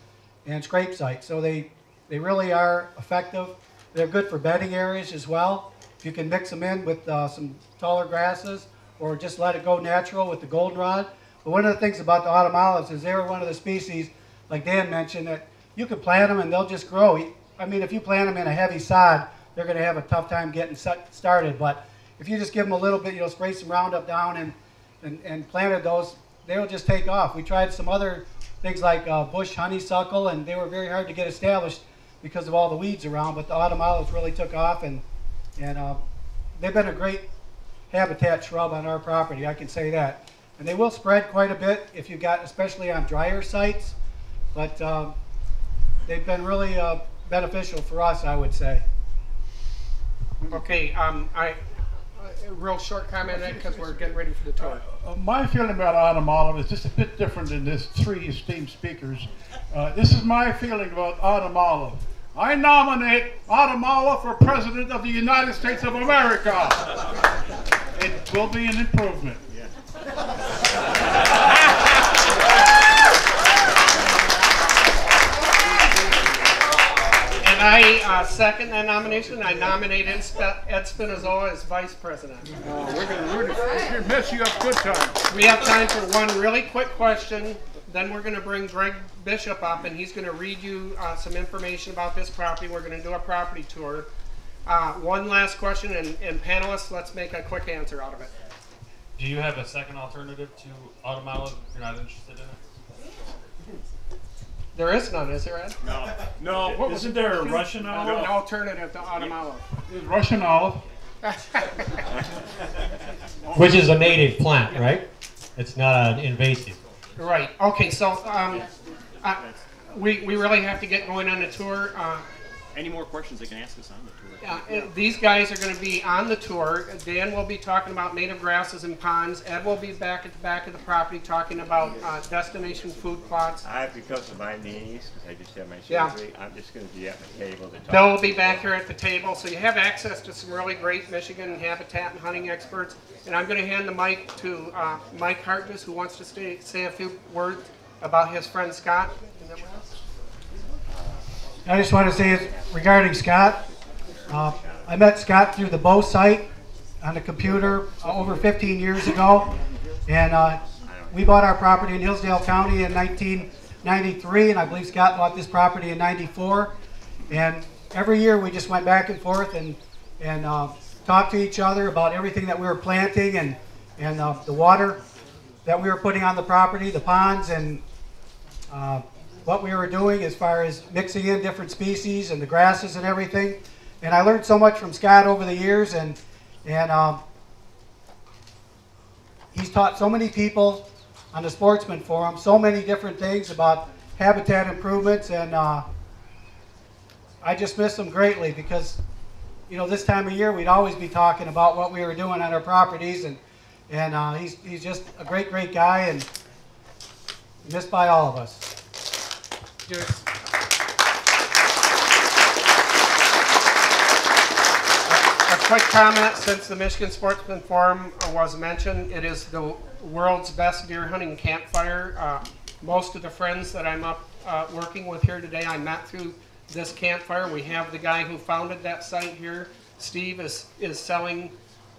and scrape sites. So they, they really are effective. They're good for bedding areas as well. If you can mix them in with uh, some taller grasses or just let it go natural with the goldenrod. But one of the things about the autumn olives is they're one of the species, like Dan mentioned, that you can plant them and they'll just grow. I mean, if you plant them in a heavy sod, they're going to have a tough time getting started. But if you just give them a little bit, you know, spray some Roundup down and, and, and planted those, they'll just take off. We tried some other things like uh, bush honeysuckle, and they were very hard to get established because of all the weeds around. But the autumn olives really took off, and and uh, they've been a great habitat shrub on our property. I can say that. And they will spread quite a bit if you've got, especially on drier sites. But um, they've been really uh, beneficial for us, I would say. Okay, um, I, a real short comment because we're getting ready for the tour. Uh, my feeling about autumn olive is just a bit different than this three esteemed speakers. Uh, this is my feeling about autumn olive. I nominate autumn olive for president of the United States of America. It will be an improvement. And I uh, second that nomination. I nominate Ed Sp- Ed Spinazzola as vice president. Oh, we're gonna, we're gonna mess you up good time. We have time for one really quick question. Then we're going to bring Greg Bishop up, and he's going to read you uh, some information about this property. We're going to do a property tour. Uh, one last question, and, and panelists, let's make a quick answer out of it. Do you have a second alternative to autumn olive if you're not interested in it? There is none, is there, Ed? No. No, What was isn't it? there a Russian An alternative to autumn olive. Russian olive. Which is a native plant, right? It's not an invasive. Right. Okay. So um, uh, we we really have to get going on the tour. Uh, Any more questions they can ask us on the tour? uh, these guys are going to be on the tour. Dan will be talking about native grasses and ponds. Ed will be back at the back of the property talking about uh, destination food plots. I, because of my knees, because I just had my Yeah. surgery, I'm just going to be at the table to talk. Bill will be back here at the table, so you have access to some really great Michigan habitat and hunting experts. And I'm going to hand the mic to uh, Mike Hartges, who wants to stay, say a few words about his friend Scott. I just want to say regarding Scott, uh, I met Scott through the Bow site on the computer uh, over 15 years ago. And uh, we bought our property in Hillsdale County in 1993, and I believe Scott bought this property in 94. And every year we just went back and forth and, and uh, talked to each other about everything that we were planting and, and uh, the water that we were putting on the property, the ponds, and uh, what we were doing as far as mixing in different species and the grasses and everything. And I learned so much from Scott over the years, and and um, he's taught so many people on the Sportsman Forum so many different things about habitat improvements, and uh, I just miss him greatly because you know this time of year we'd always be talking about what we were doing on our properties, and and uh, he's he's just a great great guy and missed by all of us. Just a quick comment since the Michigan Sportsman Forum was mentioned. It is the world's best deer hunting campfire. Uh, most of the friends that I'm up uh, working with here today, I met through this campfire. We have the guy who founded that site here. Steve is, is selling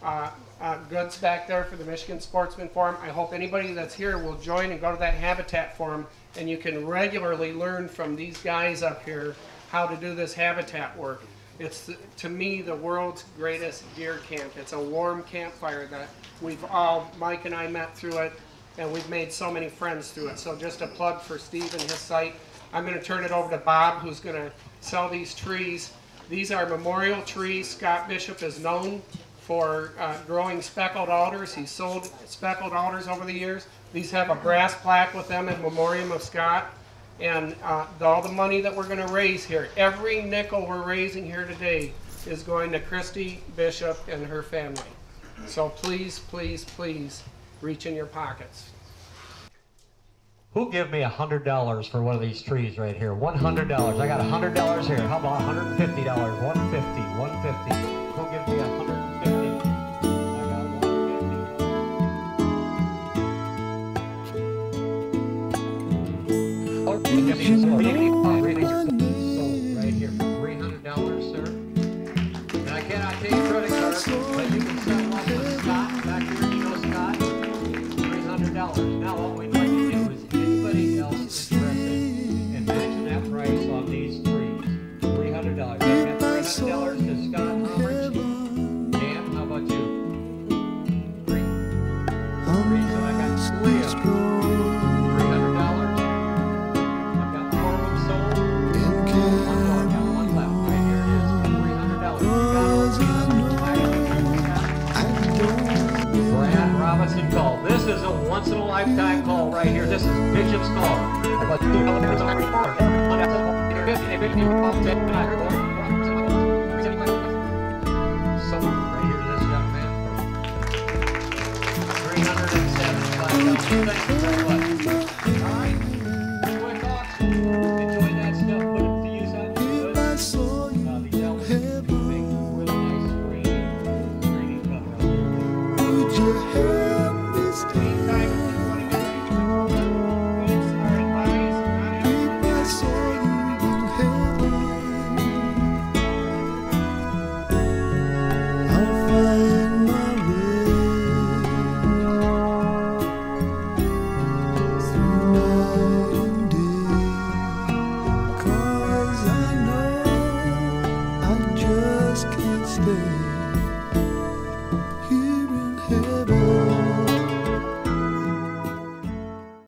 uh, uh, goods back there for the Michigan Sportsman Forum. I hope anybody that's here will join and go to that Habitat Forum and you can regularly learn from these guys up here how to do this habitat work. It's, to me, the world's greatest deer camp. It's a warm campfire that we've all, Mike and I met through it, and we've made so many friends through it. So just a plug for Steve and his site. I'm going to turn it over to Bob, who's going to sell these trees. These are memorial trees. Scott Bishop is known for uh, growing speckled alders. He's sold speckled alders over the years. These have a brass plaque with them in memoriam of Scott. And uh, all the money that we're going to raise here, every nickel we're raising here today is going to Christy Bishop and her family. So please, please, please reach in your pockets. Who give me $100 for one of these trees right here? $100. I got $100 here. How about $150? $150, $150. Who give me $100? Right